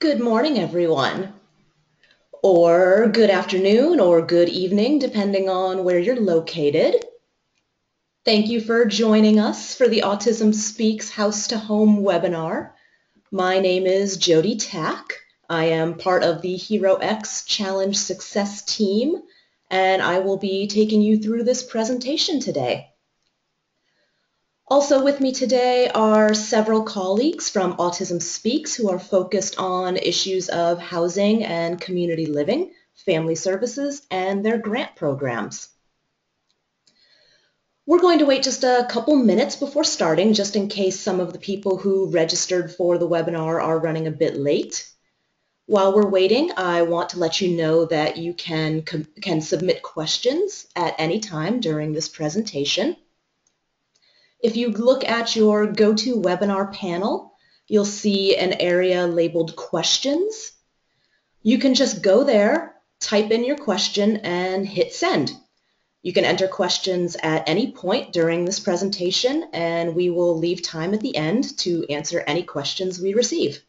Good morning, everyone. Or good afternoon or good evening, depending on where you're located. Thank you for joining us for the Autism Speaks House to Home webinar. My name is Jody Tack. I am part of the HeroX Challenge Success team, and I will be taking you through this presentation today. Also with me today are several colleagues from Autism Speaks who are focused on issues of housing and community living, family services, and their grant programs. We're going to wait just a couple minutes before starting, just in case some of the people who registered for the webinar are running a bit late. While we're waiting, I want to let you know that you can, can submit questions at any time during this presentation. If you look at your GoToWebinar panel, you'll see an area labeled questions. You can just go there, type in your question, and hit send. You can enter questions at any point during this presentation, and we will leave time at the end to answer any questions we receive.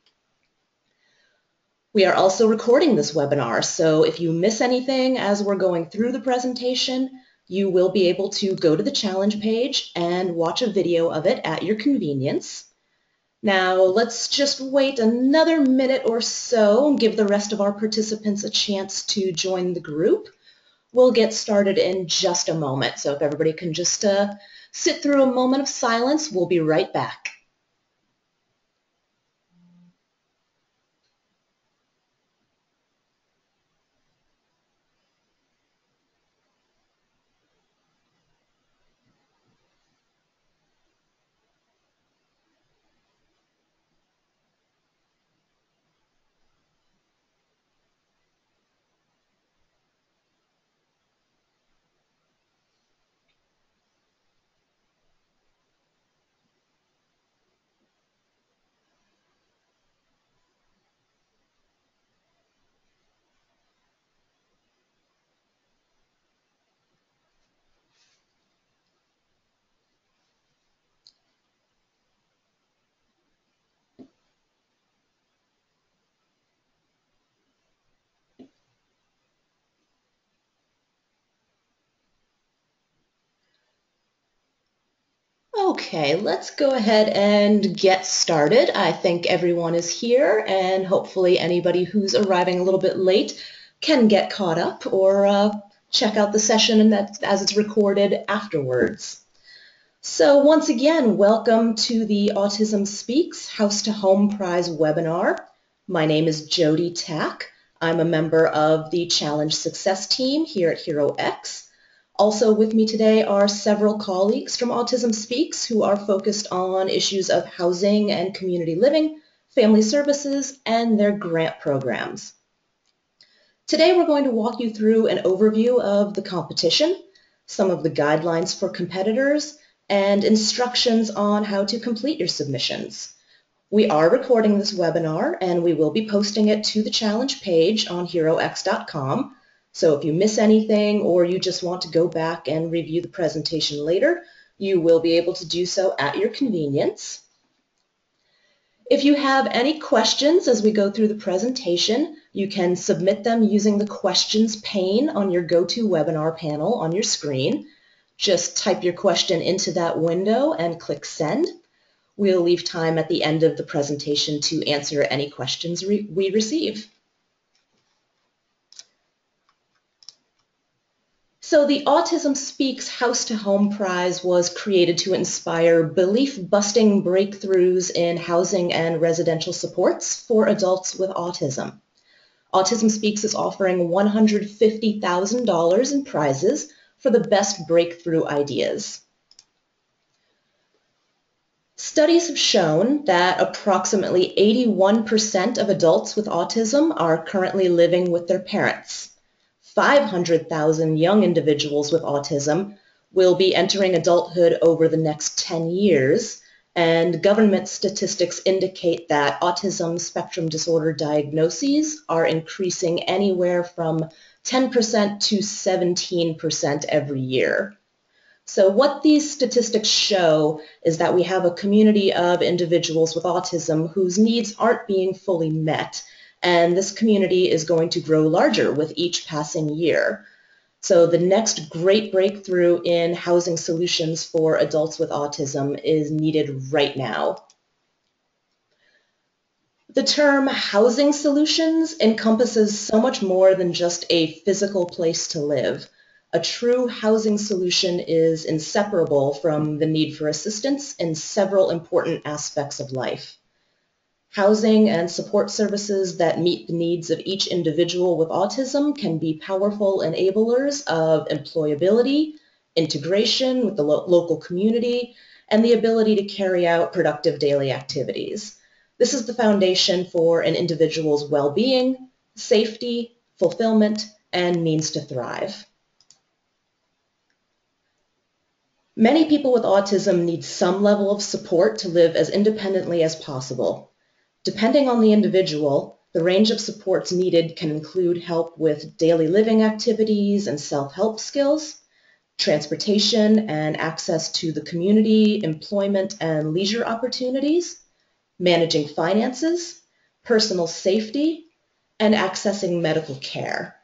We are also recording this webinar, so if you miss anything as we're going through the presentation, you will be able to go to the challenge page and watch a video of it at your convenience. Now let's just wait another minute or so and give the rest of our participants a chance to join the group. We'll get started in just a moment, so if everybody can just uh, sit through a moment of silence, we'll be right back. Okay, let's go ahead and get started. I think everyone is here and hopefully anybody who's arriving a little bit late can get caught up or uh, check out the session and that, as it's recorded afterwards. So once again, welcome to the Autism Speaks House to Home Prize webinar. My name is Jody Tack. I'm a member of the Challenge Success team here at HeroX. Also with me today are several colleagues from Autism Speaks who are focused on issues of housing and community living, family services, and their grant programs. Today we're going to walk you through an overview of the competition, some of the guidelines for competitors, and instructions on how to complete your submissions. We are recording this webinar and we will be posting it to the challenge page on herox.com so if you miss anything or you just want to go back and review the presentation later, you will be able to do so at your convenience. If you have any questions as we go through the presentation, you can submit them using the questions pane on your GoToWebinar panel on your screen. Just type your question into that window and click send. We'll leave time at the end of the presentation to answer any questions we receive. So the Autism Speaks House to Home Prize was created to inspire belief-busting breakthroughs in housing and residential supports for adults with autism. Autism Speaks is offering $150,000 in prizes for the best breakthrough ideas. Studies have shown that approximately 81% of adults with autism are currently living with their parents. 500,000 young individuals with autism will be entering adulthood over the next 10 years, and government statistics indicate that autism spectrum disorder diagnoses are increasing anywhere from 10% to 17% every year. So what these statistics show is that we have a community of individuals with autism whose needs aren't being fully met and this community is going to grow larger with each passing year. So the next great breakthrough in housing solutions for adults with autism is needed right now. The term housing solutions encompasses so much more than just a physical place to live. A true housing solution is inseparable from the need for assistance in several important aspects of life housing and support services that meet the needs of each individual with autism can be powerful enablers of employability, integration with the lo local community, and the ability to carry out productive daily activities. This is the foundation for an individual's well-being, safety, fulfillment, and means to thrive. Many people with autism need some level of support to live as independently as possible. Depending on the individual, the range of supports needed can include help with daily living activities and self-help skills, transportation and access to the community, employment and leisure opportunities, managing finances, personal safety, and accessing medical care.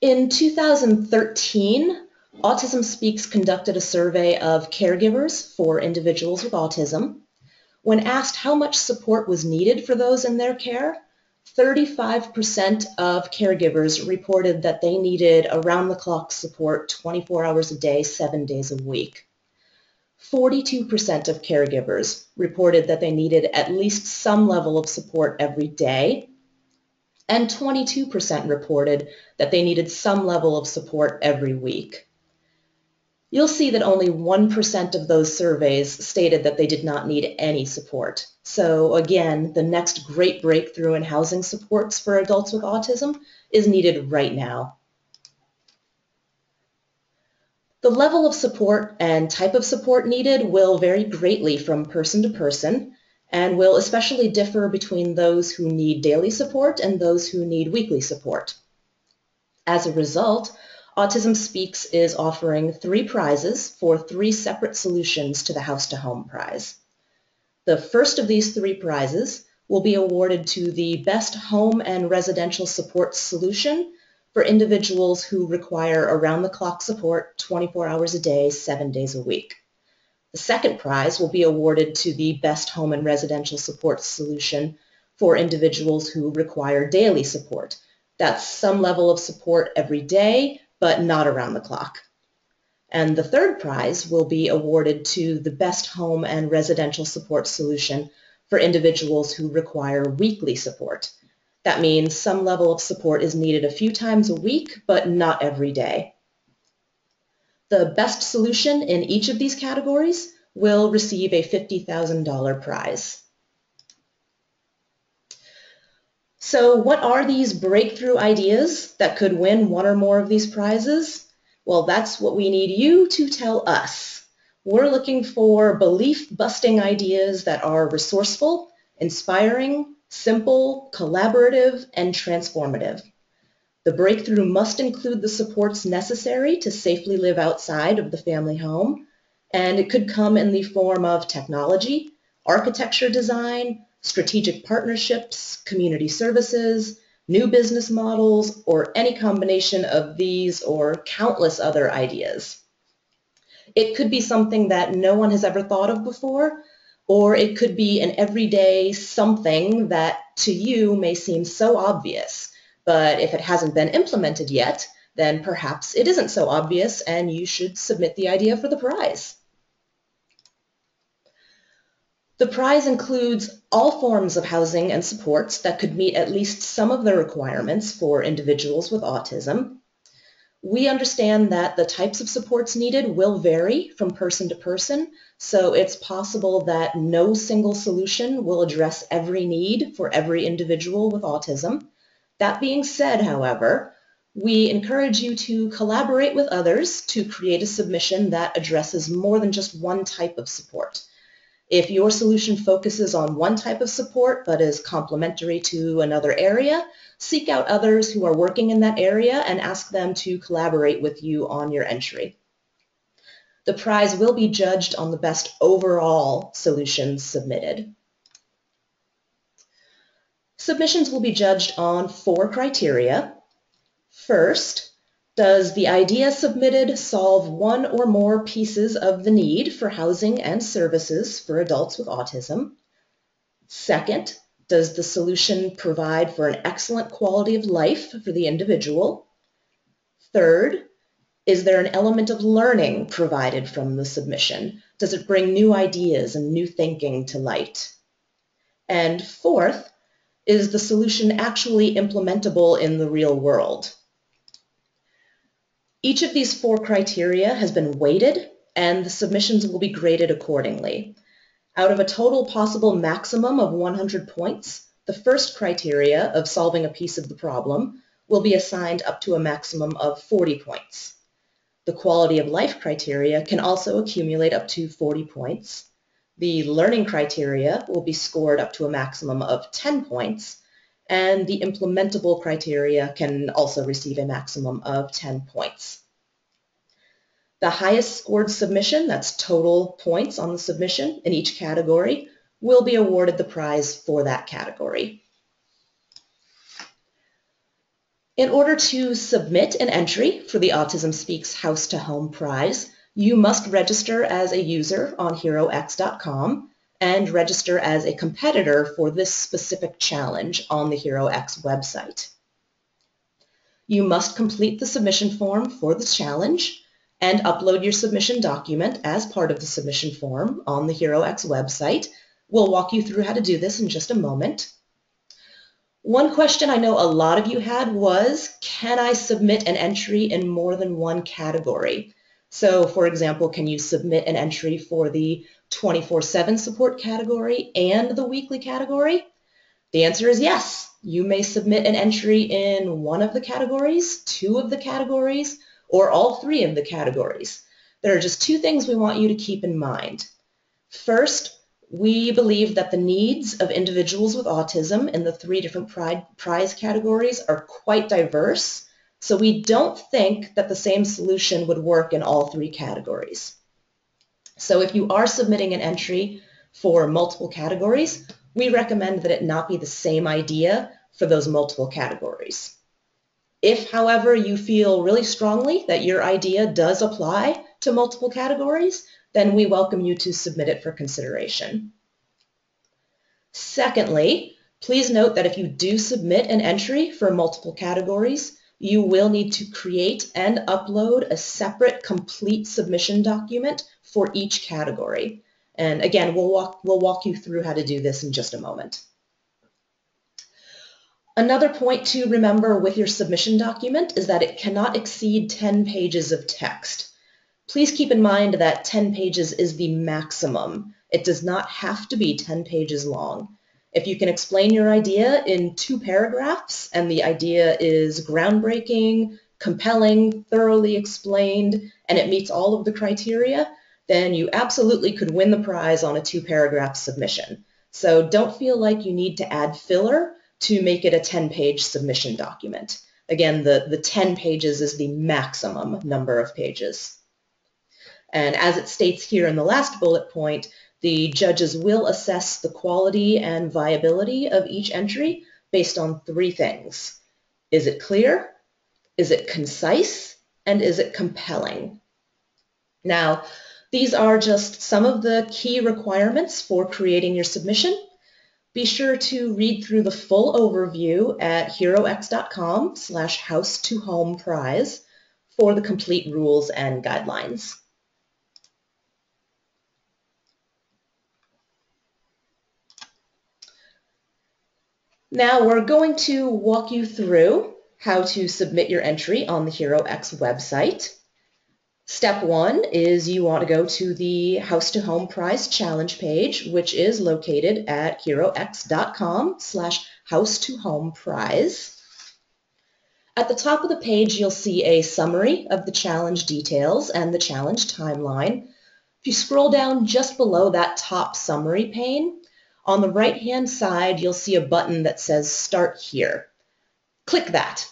In 2013, Autism Speaks conducted a survey of caregivers for individuals with autism when asked how much support was needed for those in their care, 35% of caregivers reported that they needed around-the-clock support 24 hours a day, seven days a week. 42% of caregivers reported that they needed at least some level of support every day, and 22% reported that they needed some level of support every week you'll see that only 1% of those surveys stated that they did not need any support. So again, the next great breakthrough in housing supports for adults with autism is needed right now. The level of support and type of support needed will vary greatly from person to person and will especially differ between those who need daily support and those who need weekly support. As a result, Autism Speaks is offering three prizes for three separate solutions to the House to Home prize. The first of these three prizes will be awarded to the Best Home and Residential Support Solution for individuals who require around-the-clock support 24 hours a day, 7 days a week. The second prize will be awarded to the Best Home and Residential Support Solution for individuals who require daily support. That's some level of support every day but not around the clock. And the third prize will be awarded to the best home and residential support solution for individuals who require weekly support. That means some level of support is needed a few times a week, but not every day. The best solution in each of these categories will receive a $50,000 prize. So what are these breakthrough ideas that could win one or more of these prizes? Well, that's what we need you to tell us. We're looking for belief-busting ideas that are resourceful, inspiring, simple, collaborative, and transformative. The breakthrough must include the supports necessary to safely live outside of the family home, and it could come in the form of technology, architecture design, strategic partnerships, community services, new business models, or any combination of these or countless other ideas. It could be something that no one has ever thought of before, or it could be an everyday something that to you may seem so obvious, but if it hasn't been implemented yet, then perhaps it isn't so obvious and you should submit the idea for the prize. The prize includes all forms of housing and supports that could meet at least some of the requirements for individuals with autism. We understand that the types of supports needed will vary from person to person, so it's possible that no single solution will address every need for every individual with autism. That being said, however, we encourage you to collaborate with others to create a submission that addresses more than just one type of support. If your solution focuses on one type of support but is complementary to another area, seek out others who are working in that area and ask them to collaborate with you on your entry. The prize will be judged on the best overall solutions submitted. Submissions will be judged on four criteria. First, does the idea submitted solve one or more pieces of the need for housing and services for adults with autism? Second, does the solution provide for an excellent quality of life for the individual? Third, is there an element of learning provided from the submission? Does it bring new ideas and new thinking to light? And fourth, is the solution actually implementable in the real world? Each of these four criteria has been weighted and the submissions will be graded accordingly. Out of a total possible maximum of 100 points, the first criteria of solving a piece of the problem will be assigned up to a maximum of 40 points. The quality of life criteria can also accumulate up to 40 points. The learning criteria will be scored up to a maximum of 10 points, and the implementable criteria can also receive a maximum of 10 points. The highest scored submission, that's total points on the submission in each category, will be awarded the prize for that category. In order to submit an entry for the Autism Speaks House to Home prize, you must register as a user on HeroX.com and register as a competitor for this specific challenge on the HeroX website. You must complete the submission form for the challenge and upload your submission document as part of the submission form on the HeroX website. We'll walk you through how to do this in just a moment. One question I know a lot of you had was, can I submit an entry in more than one category? So for example, can you submit an entry for the 24-7 support category and the weekly category? The answer is yes. You may submit an entry in one of the categories, two of the categories, or all three of the categories. There are just two things we want you to keep in mind. First, we believe that the needs of individuals with autism in the three different prize categories are quite diverse, so we don't think that the same solution would work in all three categories. So if you are submitting an entry for multiple categories, we recommend that it not be the same idea for those multiple categories. If, however, you feel really strongly that your idea does apply to multiple categories, then we welcome you to submit it for consideration. Secondly, please note that if you do submit an entry for multiple categories, you will need to create and upload a separate complete submission document for each category. And again, we'll walk, we'll walk you through how to do this in just a moment. Another point to remember with your submission document is that it cannot exceed 10 pages of text. Please keep in mind that 10 pages is the maximum. It does not have to be 10 pages long. If you can explain your idea in two paragraphs and the idea is groundbreaking, compelling, thoroughly explained, and it meets all of the criteria, then you absolutely could win the prize on a two-paragraph submission. So don't feel like you need to add filler to make it a 10-page submission document. Again, the, the 10 pages is the maximum number of pages. And as it states here in the last bullet point, the judges will assess the quality and viability of each entry based on three things. Is it clear? Is it concise? And is it compelling? Now, these are just some of the key requirements for creating your submission. Be sure to read through the full overview at herox.com slash house to home prize for the complete rules and guidelines. Now we're going to walk you through how to submit your entry on the HeroX website. Step one is you want to go to the House to Home Prize Challenge page, which is located at herox.com slash house to home prize. At the top of the page, you'll see a summary of the challenge details and the challenge timeline. If you scroll down just below that top summary pane, on the right-hand side, you'll see a button that says Start Here. Click that.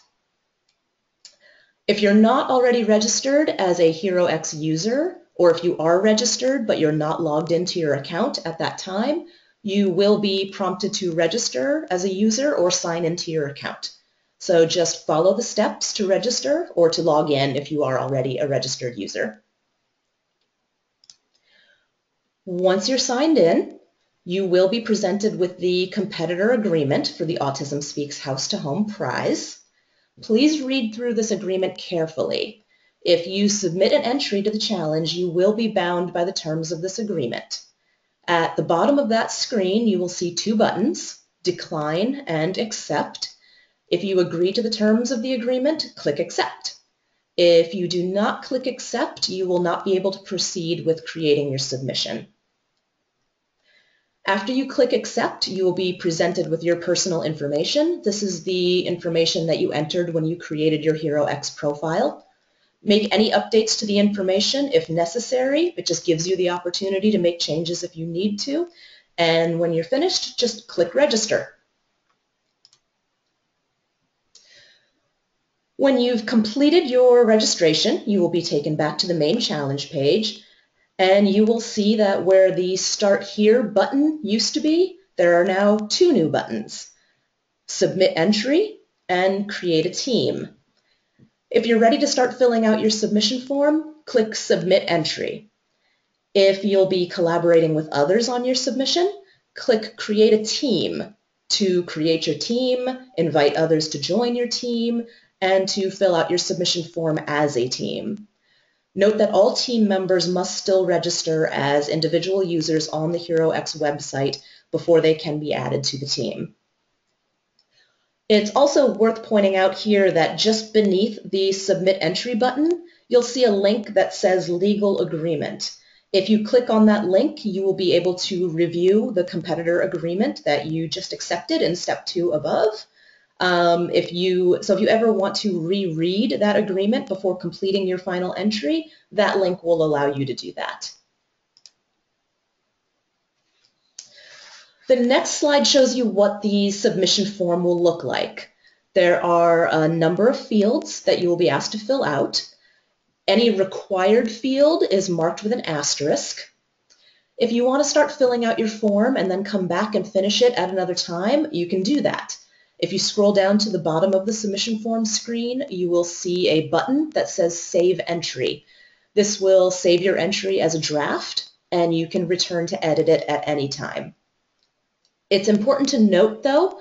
If you're not already registered as a HeroX user, or if you are registered but you're not logged into your account at that time, you will be prompted to register as a user or sign into your account. So just follow the steps to register or to log in if you are already a registered user. Once you're signed in, you will be presented with the competitor agreement for the Autism Speaks House to Home prize. Please read through this agreement carefully. If you submit an entry to the challenge, you will be bound by the terms of this agreement. At the bottom of that screen, you will see two buttons, Decline and Accept. If you agree to the terms of the agreement, click Accept. If you do not click Accept, you will not be able to proceed with creating your submission. After you click accept, you will be presented with your personal information. This is the information that you entered when you created your HeroX profile. Make any updates to the information if necessary. It just gives you the opportunity to make changes if you need to. And when you're finished, just click register. When you've completed your registration, you will be taken back to the main challenge page and you will see that where the Start Here button used to be, there are now two new buttons, Submit Entry and Create a Team. If you're ready to start filling out your submission form, click Submit Entry. If you'll be collaborating with others on your submission, click Create a Team to create your team, invite others to join your team, and to fill out your submission form as a team. Note that all team members must still register as individual users on the HeroX website before they can be added to the team. It's also worth pointing out here that just beneath the Submit Entry button, you'll see a link that says Legal Agreement. If you click on that link, you will be able to review the competitor agreement that you just accepted in step two above, um, if you, so if you ever want to reread that agreement before completing your final entry, that link will allow you to do that. The next slide shows you what the submission form will look like. There are a number of fields that you will be asked to fill out. Any required field is marked with an asterisk. If you want to start filling out your form and then come back and finish it at another time, you can do that. If you scroll down to the bottom of the submission form screen, you will see a button that says Save Entry. This will save your entry as a draft, and you can return to edit it at any time. It's important to note, though,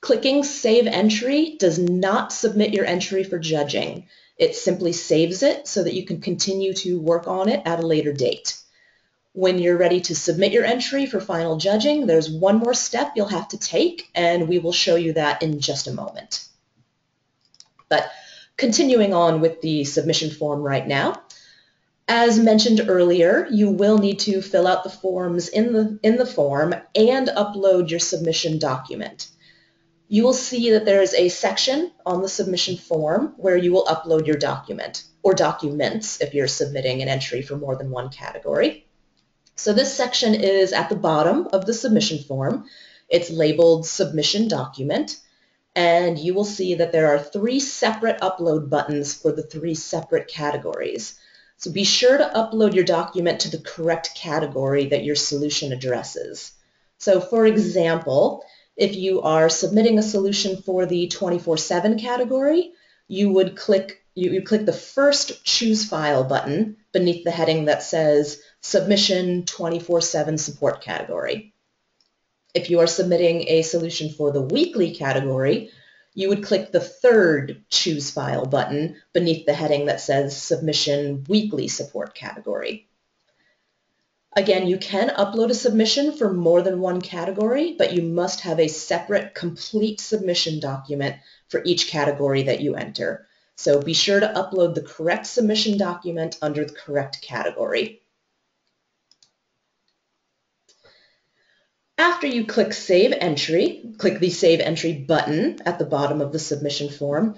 clicking Save Entry does not submit your entry for judging. It simply saves it so that you can continue to work on it at a later date. When you're ready to submit your entry for final judging, there's one more step you'll have to take, and we will show you that in just a moment. But continuing on with the submission form right now, as mentioned earlier, you will need to fill out the forms in the, in the form and upload your submission document. You will see that there is a section on the submission form where you will upload your document, or documents if you're submitting an entry for more than one category. So this section is at the bottom of the submission form. It's labeled Submission Document, and you will see that there are three separate upload buttons for the three separate categories. So be sure to upload your document to the correct category that your solution addresses. So for example, if you are submitting a solution for the 24-7 category, you would click, you, you click the first Choose File button beneath the heading that says Submission 24-7 Support category. If you are submitting a solution for the weekly category, you would click the third Choose File button beneath the heading that says Submission Weekly Support category. Again, you can upload a submission for more than one category, but you must have a separate complete submission document for each category that you enter. So be sure to upload the correct submission document under the correct category. After you click Save Entry, click the Save Entry button at the bottom of the submission form,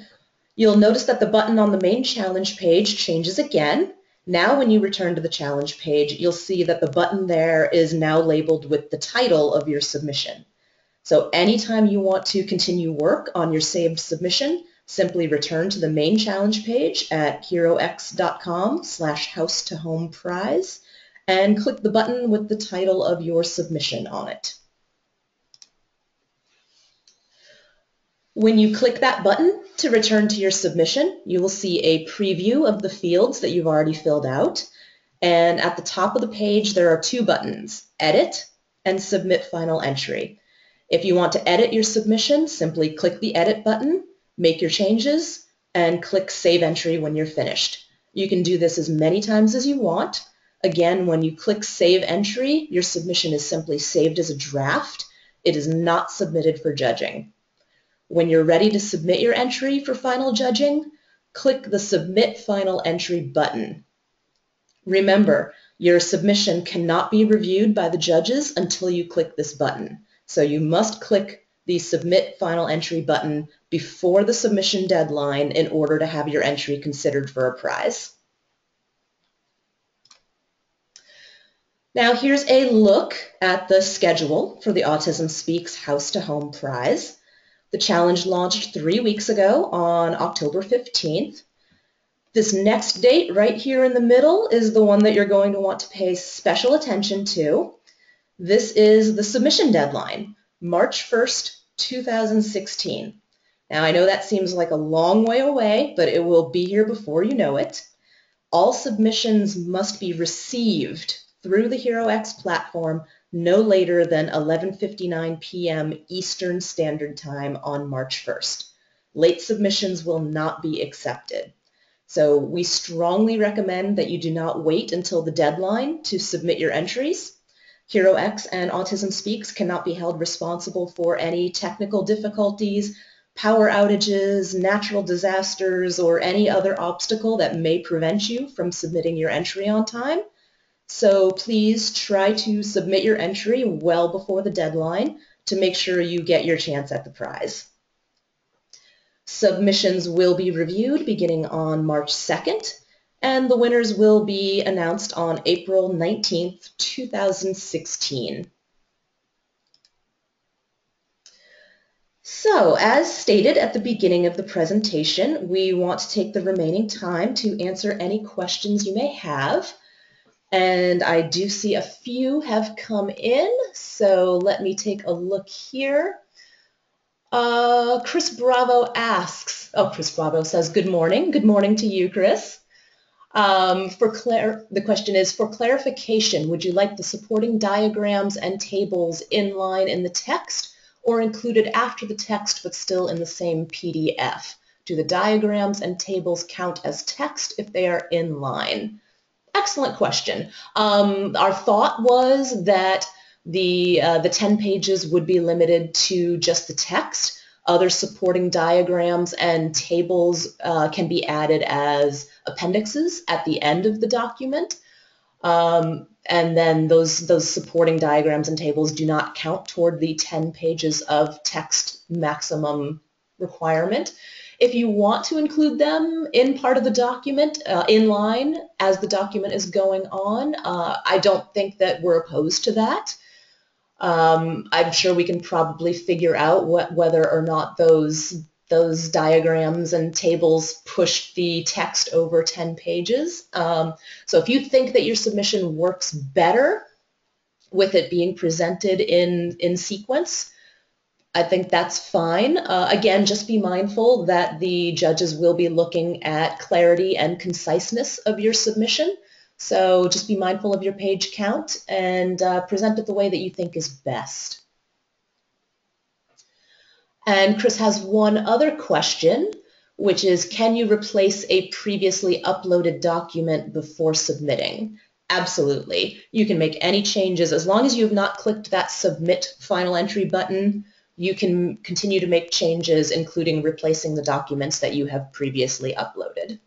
you'll notice that the button on the main challenge page changes again. Now when you return to the challenge page, you'll see that the button there is now labeled with the title of your submission. So anytime you want to continue work on your saved submission, simply return to the main challenge page at herox.com slash house to home prize and click the button with the title of your submission on it. When you click that button to return to your submission, you will see a preview of the fields that you've already filled out. And at the top of the page, there are two buttons, Edit and Submit Final Entry. If you want to edit your submission, simply click the Edit button, make your changes, and click Save Entry when you're finished. You can do this as many times as you want, Again, when you click Save Entry, your submission is simply saved as a draft. It is not submitted for judging. When you're ready to submit your entry for final judging, click the Submit Final Entry button. Remember, your submission cannot be reviewed by the judges until you click this button. So you must click the Submit Final Entry button before the submission deadline in order to have your entry considered for a prize. Now here's a look at the schedule for the Autism Speaks House to Home Prize. The challenge launched three weeks ago on October 15th. This next date right here in the middle is the one that you're going to want to pay special attention to. This is the submission deadline, March 1st, 2016. Now I know that seems like a long way away, but it will be here before you know it. All submissions must be received through the HeroX platform no later than 11.59 p.m. Eastern Standard Time on March 1st. Late submissions will not be accepted. So we strongly recommend that you do not wait until the deadline to submit your entries. HeroX and Autism Speaks cannot be held responsible for any technical difficulties, power outages, natural disasters, or any other obstacle that may prevent you from submitting your entry on time. So please try to submit your entry well before the deadline to make sure you get your chance at the prize. Submissions will be reviewed beginning on March 2nd, and the winners will be announced on April 19th, 2016. So, as stated at the beginning of the presentation, we want to take the remaining time to answer any questions you may have. And I do see a few have come in, so let me take a look here. Uh, Chris Bravo asks, oh, Chris Bravo says, good morning. Good morning to you, Chris. Um, for clar the question is, for clarification, would you like the supporting diagrams and tables inline in the text or included after the text but still in the same PDF? Do the diagrams and tables count as text if they are inline? Excellent question. Um, our thought was that the, uh, the 10 pages would be limited to just the text. Other supporting diagrams and tables uh, can be added as appendixes at the end of the document. Um, and then those, those supporting diagrams and tables do not count toward the 10 pages of text maximum requirement. If you want to include them in part of the document, uh, in line as the document is going on, uh, I don't think that we're opposed to that. Um, I'm sure we can probably figure out what, whether or not those those diagrams and tables push the text over 10 pages. Um, so if you think that your submission works better with it being presented in, in sequence, I think that's fine. Uh, again, just be mindful that the judges will be looking at clarity and conciseness of your submission. So just be mindful of your page count and uh, present it the way that you think is best. And Chris has one other question, which is, can you replace a previously uploaded document before submitting? Absolutely. You can make any changes as long as you have not clicked that submit final entry button. You can continue to make changes, including replacing the documents that you have previously uploaded.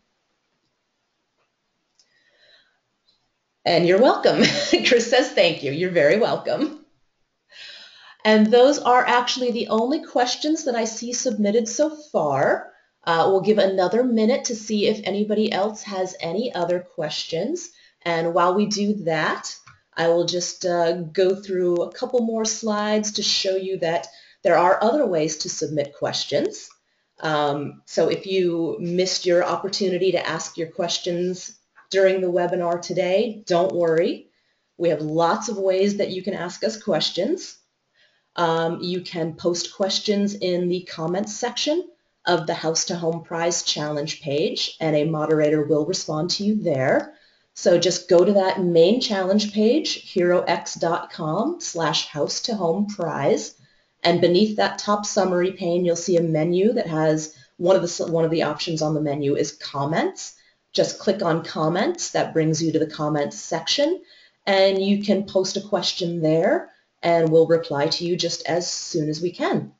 And you're welcome. Chris says thank you. You're very welcome. And those are actually the only questions that I see submitted so far. Uh, we'll give another minute to see if anybody else has any other questions. And while we do that, I will just uh, go through a couple more slides to show you that there are other ways to submit questions. Um, so if you missed your opportunity to ask your questions during the webinar today, don't worry. We have lots of ways that you can ask us questions. Um, you can post questions in the comments section of the House to Home Prize Challenge page, and a moderator will respond to you there. So just go to that main challenge page, herox.com slash house to home prize, and beneath that top summary pane, you'll see a menu that has one of the one of the options on the menu is comments. Just click on comments. That brings you to the comments section, and you can post a question there, and we'll reply to you just as soon as we can.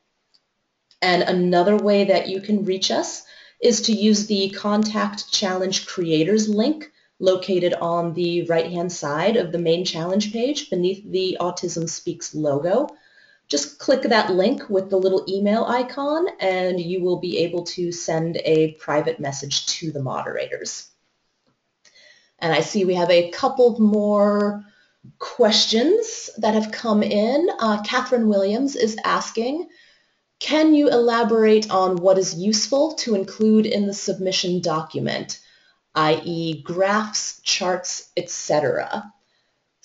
And another way that you can reach us is to use the Contact Challenge Creators link located on the right-hand side of the main challenge page beneath the Autism Speaks logo. Just click that link with the little email icon and you will be able to send a private message to the moderators. And I see we have a couple more questions that have come in. Uh, Catherine Williams is asking, can you elaborate on what is useful to include in the submission document, i.e. graphs, charts, etc.?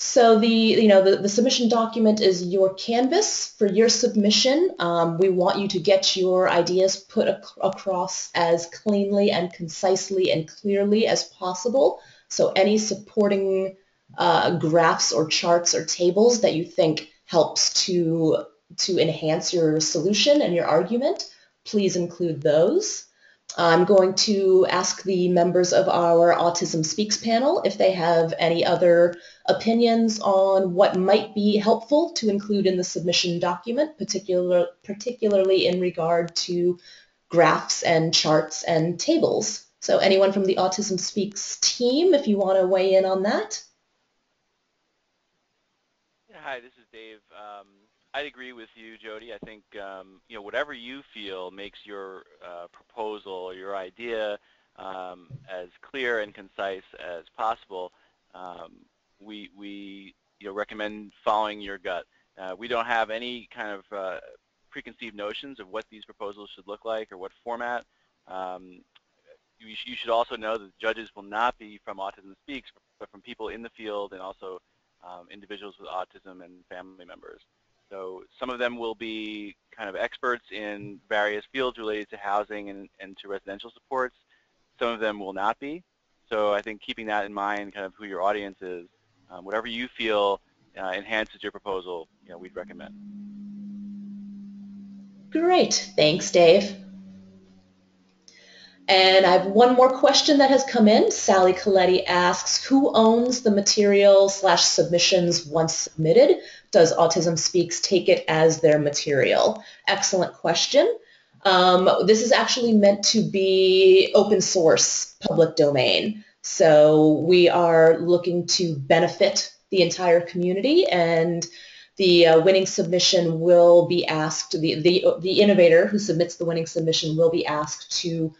So the, you know, the, the submission document is your canvas for your submission. Um, we want you to get your ideas put ac across as cleanly and concisely and clearly as possible. So any supporting uh, graphs or charts or tables that you think helps to to enhance your solution and your argument, please include those. I'm going to ask the members of our Autism Speaks panel if they have any other opinions on what might be helpful to include in the submission document, particular, particularly in regard to graphs and charts and tables. So anyone from the Autism Speaks team, if you want to weigh in on that. Yeah, hi, this is Dave. Um, I'd agree with you, Jody. I think um, you know whatever you feel makes your uh, proposal or your idea um, as clear and concise as possible. Um, we we you know recommend following your gut. Uh, we don't have any kind of uh, preconceived notions of what these proposals should look like or what format. Um, you, sh you, should also know that judges will not be from Autism Speaks, but from people in the field and also um, individuals with autism and family members. So some of them will be kind of experts in various fields related to housing and, and to residential supports. Some of them will not be. So I think keeping that in mind, kind of who your audience is, um, whatever you feel uh, enhances your proposal, you know, we'd recommend. Great. Thanks, Dave. And I have one more question that has come in. Sally Coletti asks, who owns the material slash submissions once submitted? Does Autism Speaks take it as their material? Excellent question. Um, this is actually meant to be open source public domain. So we are looking to benefit the entire community and the uh, winning submission will be asked, the, the, the innovator who submits the winning submission will be asked to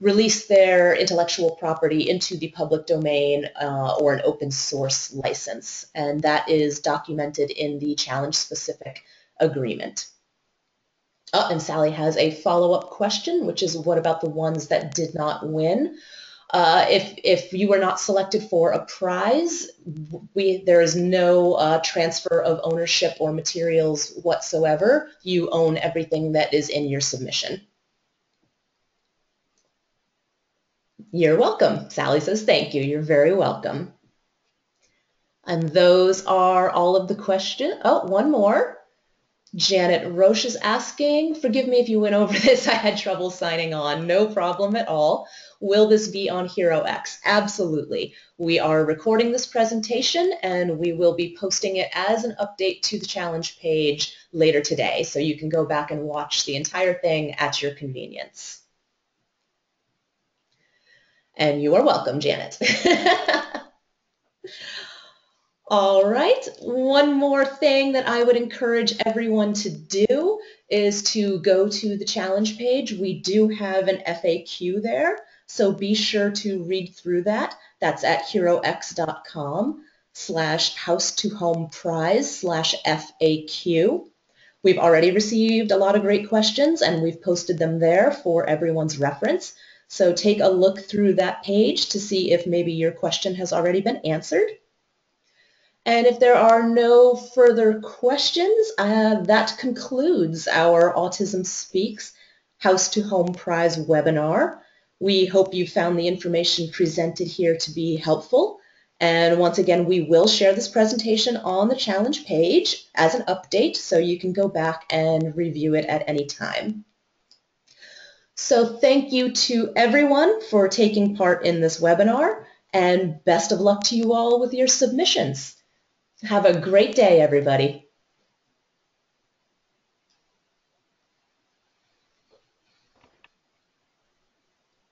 release their intellectual property into the public domain uh, or an open source license. And that is documented in the challenge-specific agreement. Oh, and Sally has a follow-up question, which is what about the ones that did not win? Uh, if, if you were not selected for a prize, we, there is no uh, transfer of ownership or materials whatsoever. You own everything that is in your submission. You're welcome. Sally says thank you. You're very welcome. And those are all of the questions. Oh, one more. Janet Roche is asking, forgive me if you went over this, I had trouble signing on, no problem at all. Will this be on HeroX? Absolutely. We are recording this presentation and we will be posting it as an update to the challenge page later today, so you can go back and watch the entire thing at your convenience. And you are welcome, Janet. All right, one more thing that I would encourage everyone to do is to go to the challenge page. We do have an FAQ there, so be sure to read through that. That's at herox.com slash house to home prize slash FAQ. We've already received a lot of great questions and we've posted them there for everyone's reference. So take a look through that page to see if maybe your question has already been answered. And if there are no further questions, uh, that concludes our Autism Speaks House to Home Prize webinar. We hope you found the information presented here to be helpful. And once again, we will share this presentation on the challenge page as an update so you can go back and review it at any time. So thank you to everyone for taking part in this webinar and best of luck to you all with your submissions. Have a great day, everybody.